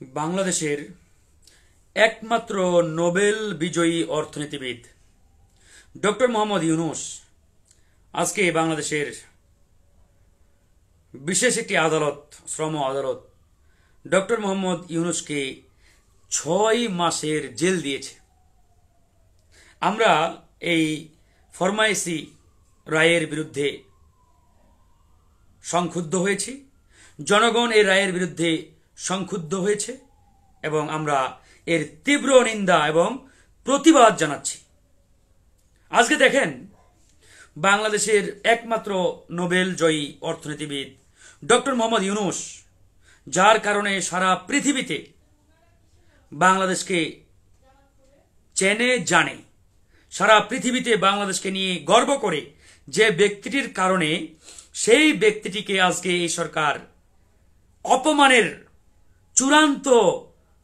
বাংলাদেশের একমাত্র নোবেল বিজয়ী অর্থনীতিবিদ, ডক্টর মোহাম্মদ ইউনুস আজকে বাংলাদেশের বিশেষ একটি আদালত, শ্রম আদালত, ডক্টর মোহাম্মদ ইউনুসকে ছয় মাসের জেল দিয়েছে। আমরা এই ফরমাইসি রায়ের বিরুদ্ধে সংক্ষুব্ধ হয়েছি। জনগণ এই রায়ের বিরুদ্ধে সংক্ষুব্ধ হয়েছে এবং আমরা এর তীব্র নিন্দা এবং প্রতিবাদ জানাচ্ছি। আজকে দেখেন, বাংলাদেশের একমাত্র নোবেল জয়ী অর্থনীতিবিদ ডক্টর মোহাম্মদ ইউনুস, যার কারণে সারা পৃথিবীতে বাংলাদেশকে চেনে, জানে, সারা পৃথিবীতে বাংলাদেশকে নিয়ে গর্ব করে যে ব্যক্তিটির কারণে সেই ব্যক্তিটিকে আজকে এই সরকার অপমানের চূড়ান্ত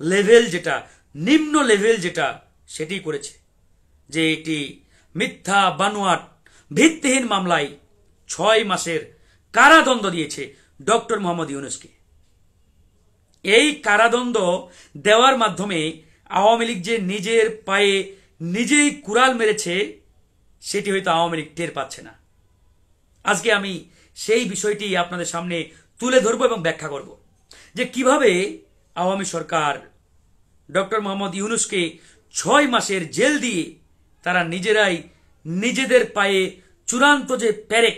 লেভেল যেটা, নিম্ন লেভেল যেটা সেটি করেছে। যে এটি মিথ্যা, বানোয়াট, ভিত্তিহীন মামলায় ছয় মাসের কারাদণ্ড দিয়েছে ডক্টর মোহাম্মদ ইউনুসকে। এই কারাদণ্ড দেওয়ার মাধ্যমে আওয়ামী লীগ যে নিজের পায়ে নিজেই কুড়াল মেরেছে, সেটি হয়তো আওয়ামী লীগ টের পাচ্ছে না। আজকে আমি সেই বিষয়টি আপনাদের সামনে তুলে ধরবো এবং ব্যাখ্যা করব। যে কীভাবে আওয়ামী সরকার ডক্টর মোহাম্মদ ইউনুসকে ছয় মাসের জেল দিয়ে তারা নিজেরাই নিজেদের পায়ে চূড়ান্ত যে প্যারেক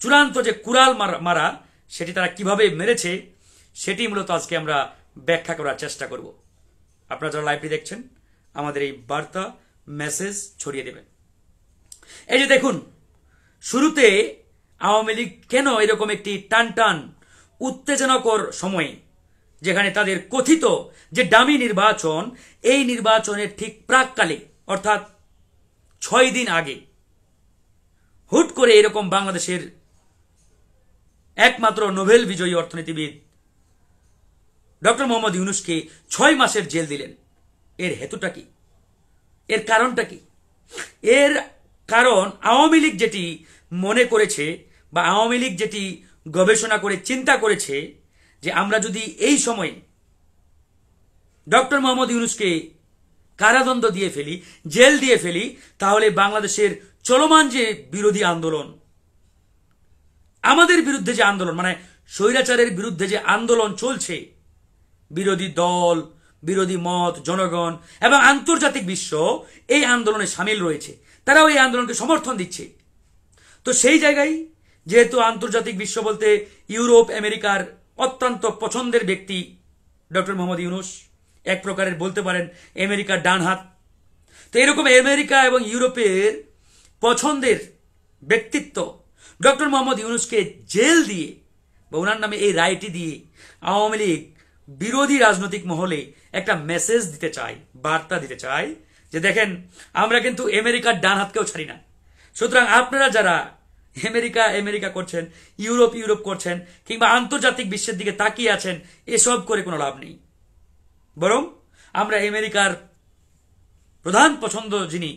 চূড়ান্ত যে কুড়াল মারা সেটি তারা কীভাবে মেরেছে, সেটি মূলত আজকে আমরা ব্যাখ্যা করার চেষ্টা করব। আপনারা যারা লাইভটি দেখছেন, আমাদের এই বার্তা, মেসেজ ছড়িয়ে দেবেন। এই যে দেখুন, শুরুতে আওয়ামী লীগ কেন এরকম একটি টান টান উত্তেজনাকর সময়ে যেখানে তাদের কথিত যে ডামি নির্বাচন, এই নির্বাচনের ঠিক প্রাককালে, অর্থাৎ ছয় দিন আগে, হুট করে এরকম বাংলাদেশের একমাত্র নোবেল বিজয়ী অর্থনীতিবিদ ডক্টর মোহাম্মদ ইউনুসকে ছয় মাসের জেল দিলেন। এর হেতুটা কি? এর কারণটা কি? এর কারণ আওয়ামী লীগ যেটি মনে করেছে বা আওয়ামী লীগ যেটি গবেষণা করে, চিন্তা করেছে যে আমরা যদি এই সময়ে ডক্টর মোহাম্মদ ইউনুসকে কারাদণ্ড দিয়ে ফেলি, জেল দিয়ে ফেলি, তাহলে বাংলাদেশের চলমান যে বিরোধী আন্দোলন, আমাদের বিরুদ্ধে যে আন্দোলন মানে স্বৈরাচারের বিরুদ্ধে যে আন্দোলন চলছে, বিরোধী দল, বিরোধী মত, জনগণ এবং আন্তর্জাতিক বিশ্ব এই আন্দোলনে সামিল রয়েছে। তারাও এই আন্দোলনকে সমর্থন দিচ্ছে। তো সেই জায়গায় যেহেতু আন্তর্জাতিক বিশ্ব বলতে ইউরোপ, আমেরিকার অত্যন্ত পছন্দের ব্যক্তি ডক্টর মোহাম্মদ ইউনুস। এক প্রকারের বলতে পারেন, আমেরিকার ডান হাত তো এরকম আমেরিকা এবং ইউরোপের পছন্দের ব্যক্তিত্ব ডক্টর মোহাম্মদ ইউনুসকে জেল দিয়ে বা ওনার নামে এই রায়টি দিয়ে আওয়ামী লীগ বিরোধী রাজনৈতিক মহলে একটা মেসেজ দিতে চাই বার্তা দিতে চাই যে দেখেন, আমরা কিন্তু আমেরিকার ডান হাতকেও ছাড়ি না। সুতরাং আপনারা যারা আমেরিকা আমেরিকা করছেন, ইউরোপ ইউরোপ করছেন, কিংবা আন্তর্জাতিক বিশ্বের দিকে তাকিয়ে আছেন, এসব করে কোনো লাভ নেই। বরং আমরা আমেরিকার প্রধান পছন্দ যিনি,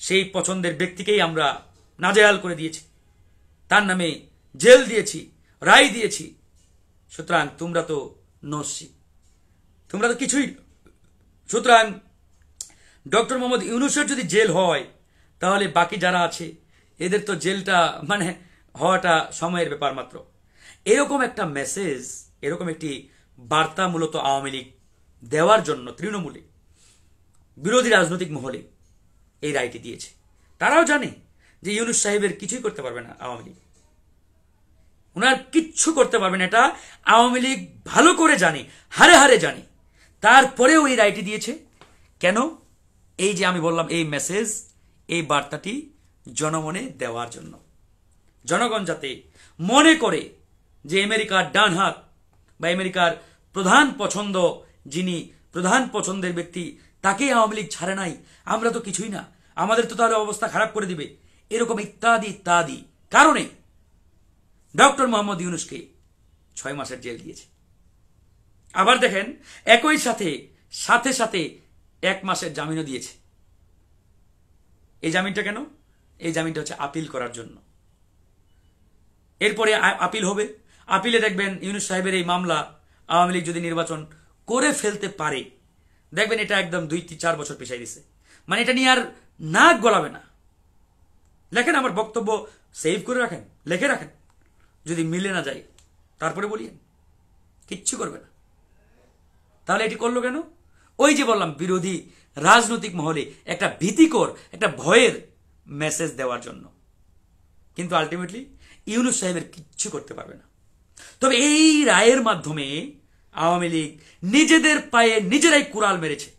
সেই পছন্দের ব্যক্তিকেই আমরা নাজেহাল করে দিয়েছি। তার নামে জেল দিয়েছি, রায় দিয়েছি। সুতরাং তোমরা তো নস্যি তোমরা তো কিছুই সুতরাং ডক্টর মোহাম্মদ ইউনুসের যদি জেল হয়, তাহলে বাকি যারা আছে এদের তো জেলটা মানে হওয়াটা সময়ের ব্যাপার মাত্র। এরকম একটা মেসেজ, এরকম একটি বার্তা মূলত আওয়ামী লীগ দেওয়ার জন্য তৃণমূলে, বিরোধী রাজনৈতিক মহলে এই রায়টি দিয়েছে। তারাও জানে যে ইউনুস সাহেবের কিছুই করতে পারবে না আওয়ামী লীগ। ওনার কিচ্ছু করতে পারবেন এটা আওয়ামী লীগ ভালো করে জানে, হারে হারে জানে। তারপরেও এই রায়টি দিয়েছে। কেন? এই যে আমি বললাম, এই মেসেজ, এই বার্তাটি জনমনে দেওয়ার জন্য। জনগণ যাতে মনে করে যে আমেরিকার ডান হাত বা আমেরিকার প্রধান পছন্দ যিনি প্রধান পছন্দের ব্যক্তি তাকেই আওয়ামী লীগ ছাড়ে নাই, আমরা তো কিছুই না। আমাদের তো তাহলে অবস্থা খারাপ করে দিবে। এরকম ইত্যাদি ইত্যাদি কারণে ডক্টর মোহাম্মদ ইউনুসকে ছয় মাসের জেল দিয়েছে। আবার দেখেন, একই সাথে সাথে সাথে এক মাসের জামিনও দিয়েছে। এই জামিনটা কেন? এই জামিনটা হচ্ছে আপিল করার জন্য। এরপরে আপিল হবে। আপিলে দেখবেন ইউনুস সাহেবের এই মামলা আওয়ামী লীগ যদি নির্বাচন করে ফেলতে পারে, দেখবেন এটা একদম দুই তিন চার বছর পেছাই দিছে। মানে এটা নিয়ে আর নাক গলাবে না। লেখেন আমার বক্তব্য সেভ করে রাখেন, লেখে রাখেন। যদি মিলে না যায়, তারপরে বলিয়েন। কিচ্ছু করবে না। তাহলে এটি করল কেন? ওই যে বললাম, বিরোধী রাজনৈতিক মহলে একটা ভীতিকর, একটা ভয়ের মেসেজ দেওয়ার জন্য। কিন্তু আলটিমেটলি ইউনুস সাহেবের কিচ্ছু করতে পারবে না। তবে এই রায়ের মাধ্যমে আওয়ামী লীগ নিজেদের পায়ে নিজেরাই কুড়াল মেরেছে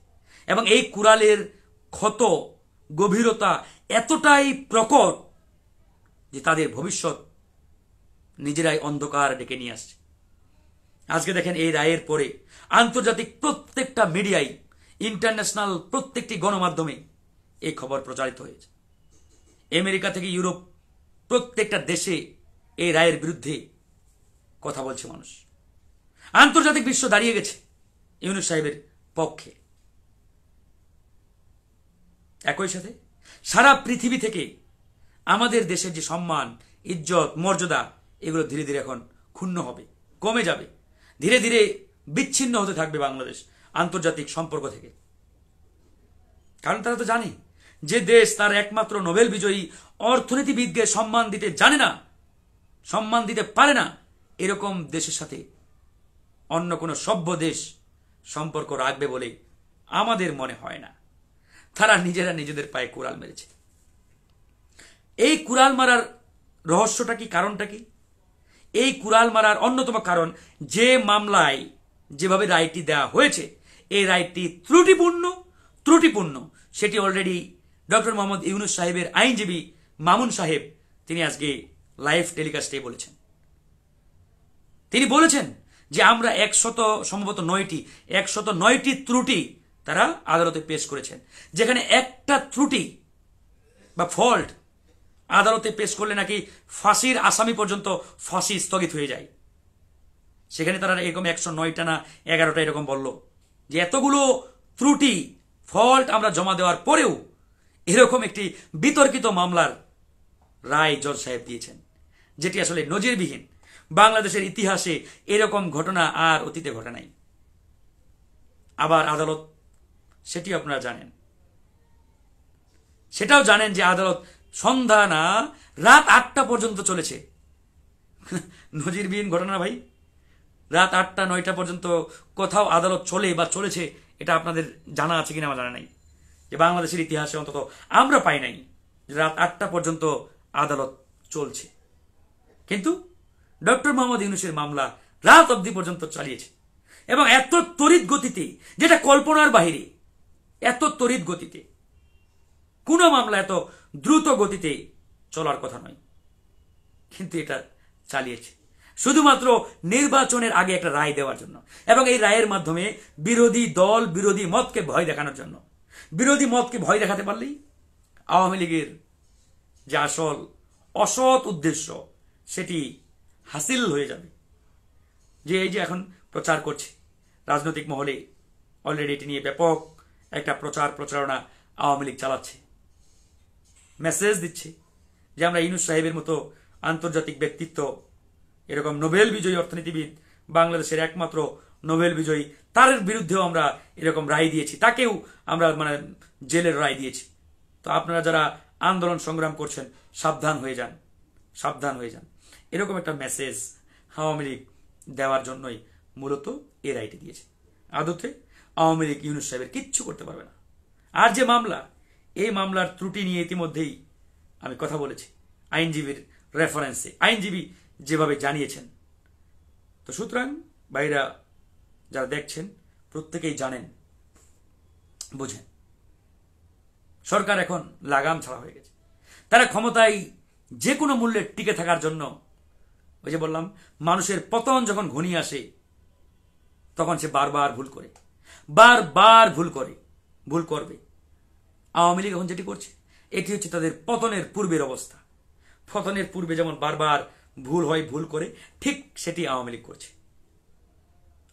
এবং এই কুড়ালের ক্ষত, গভীরতা এতটাই প্রকট যে তাদের ভবিষ্যৎ নিজেরাই অন্ধকার ডেকে নিয়ে আসছে। আজকে দেখেন এই রায়ের পরে আন্তর্জাতিক প্রত্যেকটা মিডিয়ায় ইন্টারন্যাশনাল প্রত্যেকটি গণমাধ্যমে এই খবর প্রচারিত হয়েছে। আমেরিকা থেকে ইউরোপ, প্রত্যেকটা দেশে এই রায়ের বিরুদ্ধে কথা বলছে মানুষ। আন্তর্জাতিক বিশ্ব দাঁড়িয়ে গেছে ইউনুস সাহেবের পক্ষে। একই সাথে সারা পৃথিবী থেকে আমাদের দেশের যে সম্মান, ইজ্জত, মর্যাদা, এগুলো ধীরে ধীরে এখন ক্ষুণ্ণ হবে, কমে যাবে। ধীরে ধীরে বিচ্ছিন্ন হতে থাকবে বাংলাদেশ আন্তর্জাতিক সম্পর্ক থেকে। কারণ তারা তো জানে যে দেশ তার একমাত্র নোবেল বিজয়ী অর্থনীতিবিদকে সম্মান দিতে জানে না, সম্মান দিতে পারে না, এরকম দেশের সাথে অন্য কোনো সভ্য দেশ সম্পর্ক রাখবে বলে আমাদের মনে হয় না। তারা নিজেরা নিজেদের পায়ে কুড়াল মেরেছে। এই কুড়াল মারার রহস্যটা কি, কারণটা কি? এই কুড়াল মারার অন্যতম কারণ, যে মামলায় যেভাবে রায়টি দেওয়া হয়েছে, এই রায়টি ত্রুটিপূর্ণ ত্রুটিপূর্ণ, সেটি অলরেডি ডক্টর মোহাম্মদ ইউনুস সাহেবের আইনজীবী মামুন সাহেব, তিনি আজকে লাইভ টেলিকাস্টে বলেছেন। তিনি বলেছেন যে আমরা একশত সম্ভবত নয়টি, একশত নয়টি ত্রুটি তারা আদালতে পেশ করেছেন। যেখানে একটা ত্রুটি বা ফল্ট আদালতে পেশ করলে নাকি ফাঁসির আসামি পর্যন্ত ফাঁসি স্থগিত হয়ে যায়। সেখানে তারা এরকম একশো নয়টা না এগারোটা এরকম বলল যে এতগুলো ত্রুটি, ফল্ট আমরা জমা দেওয়ার পরেও এরকম একটি বিতর্কিত মামলার রায় জজ সাহেব দিয়েছেন, যেটি আসলে নজিরবিহীন। বাংলাদেশের ইতিহাসে এরকম ঘটনা আর অতীতে ঘটে নাই। আবার আদালত সেটি আপনারা জানেন। সেটাও জানেন যে আদালত সন্ধ্যা না, রাত আটটা পর্যন্ত চলেছে। নজিরবিহীন ঘটনা ভাই। রাত আটটা, নয়টা পর্যন্ত কোথাও আদালত চলে বা চলেছে, এটা আপনাদের জানা আছে কিনা আমার জানা নাই। যে বাংলাদেশের ইতিহাসে অন্তত আমরা পাই নাই রাত আটটা পর্যন্ত আদালত চলছে। কিন্তু ডক্টর মোহাম্মদ ইউনুসের মামলা রাত অবধি পর্যন্ত চালিয়েছে। এবং এত তড়িৎ গতিতে, যেটা কল্পনার বাহিরে, এত তড়িৎ গতিতে, কোনো মামলা এত দ্রুত গতিতে চলার কথা নয়। কিন্তু এটা চালিয়েছে। শুধুমাত্র নির্বাচনের আগে একটা রায় দেওয়ার জন্য এবং এই রায়ের মাধ্যমে বিরোধী দল, বিরোধী মতকে ভয় দেখানোর জন্য। বিরোধী মতকে ভয় দেখাতে পারলেই আওয়ামী লীগের যে আসল অসৎ উদ্দেশ্য, সেটি হাসিল হয়ে যাবে। যে এই যে এখন প্রচার করছে, রাজনৈতিক মহলে অলরেডি এটি নিয়ে ব্যাপক একটা প্রচার প্রচারণা আওয়ামী লীগ চালাচ্ছে। মেসেজ দিচ্ছে যে আমরা ইনুস সাহেবের মতো আন্তর্জাতিক ব্যক্তিত্ব, এরকম নোবেল বিজয়ী অর্থনীতিবিদ বাংলাদেশের একমাত্র নোবেল বিজয়ী, তার বিরুদ্ধেও আমরা এরকম রায় দিয়েছি। তাকেও আমরা মানে জেলের রায় দিয়েছি। তো আপনারা যারা আন্দোলন সংগ্রাম করছেন, সাবধান হয়ে যান। সাবধান হয়ে যান। এরকম একটা মেসেজ আওয়ামী লীগ দেওয়ার জন্যই মূলত এ রায়টি দিয়েছে। আদতে আওয়ামী লীগ ইউনুস সাহেবের কিচ্ছু করতে পারবে না। আর যে মামলা, এই মামলার ত্রুটি নিয়ে ইতিমধ্যেই আমি কথা বলেছি আইনজীবীর রেফারেন্সে আইনজীবী যেভাবে জানিয়েছেন। তো সুতরাং ভাইরা যারা দেখছেন, প্রত্যেকেই জানেন, বুঝেন। সরকার এখন লাগাম ছাড়া হয়ে গেছে। তারা ক্ষমতায় যে কোনো মূল্যে টিকে থাকার জন্য, ওই যে বললাম, মানুষের পতন যখন ঘনিয়ে আসে, তখন সে বারবার ভুল করে। বারবার ভুল করে, ভুল করবে। আওয়ামী লীগ এখন যেটি করছে, এটি হচ্ছে তাদের পতনের পূর্বের অবস্থা। পতনের পূর্বে যেমন বারবার ভুল হয়, ভুল করে, ঠিক সেটি আওয়ামী লীগ করছে।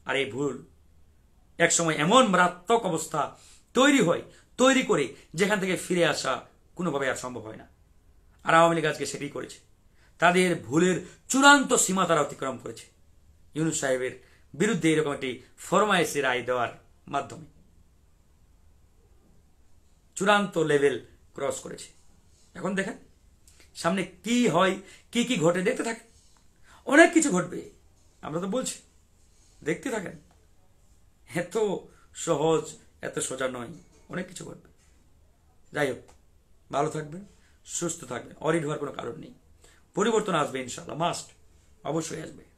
আর এই ভুল একসময় এমন মারাত্মক অবস্থা তৈরি হয়, তৈরি করে যেখান থেকে ফিরে আসা কোনোভাবে আর সম্ভব হয় না। আর আওয়ামী লীগ আজকে সেটি করেছে। তাদের ভুলের চূড়ান্ত সীমা তারা অতিক্রম করেছে। ইউনুস সাহেবের বিরুদ্ধে এরকম একটি ফরমাইশি রায় দেওয়ার মাধ্যমে চূড়ান্ত লেভেল ক্রস করেছে। এখন দেখেন, সামনে কি হয়, কি কি ঘটে, দেখতে থাকে অনেক কিছু ঘটবে, আমরা তো বলছি। দেখতে থাকেন। এত সহজ, এত সোজা নয়। অনেক কিছু করবে যাই হোক, ভালো থাকবেন, সুস্থ থাকবেন। অরিড হওয়ার কোনো কারণ নেই। পরিবর্তন আসবে ইনশাল্লাহ মাস্ট অবশ্যই আসবে।